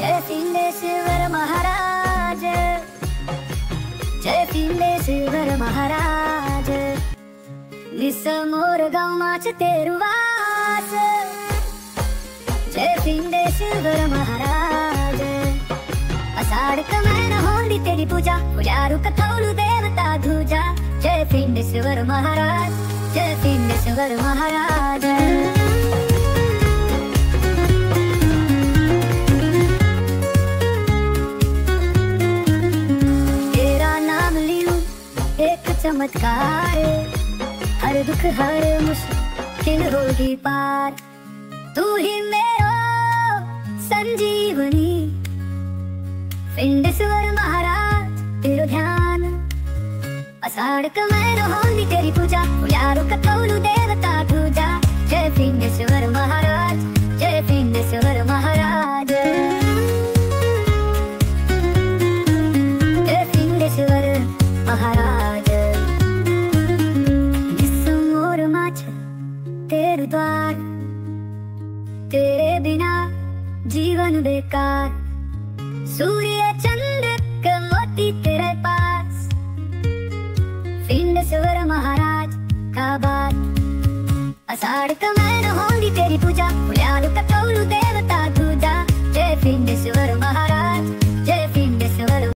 जय जयसिंहेश्वर महाराज। जय जयसिंहेश्वर महाराज निसमोर गावाच तेरुवास जयसिंहेश्वर महाराज। आषाढ़ कमैन होली तेरी पूजा, पुजारू कथौलू देवता धूजा। जय सिंहेश्वर महाराज, जय सिंहेश्वर महाराज। चमत्कार, हर दुख हर मुश्किल होगी पार। तू ही मेरो संजीवनी पिंडेश्वर महाराज, तेरो ध्यान। असाड कमैन होंदी तेरी पूजा पुजारू कथौलू तेरे बिना जीवन बेकार। सूर्य चंद्र के मोती तेरे पास। स्वर महाराज का बात। अषाढ़ का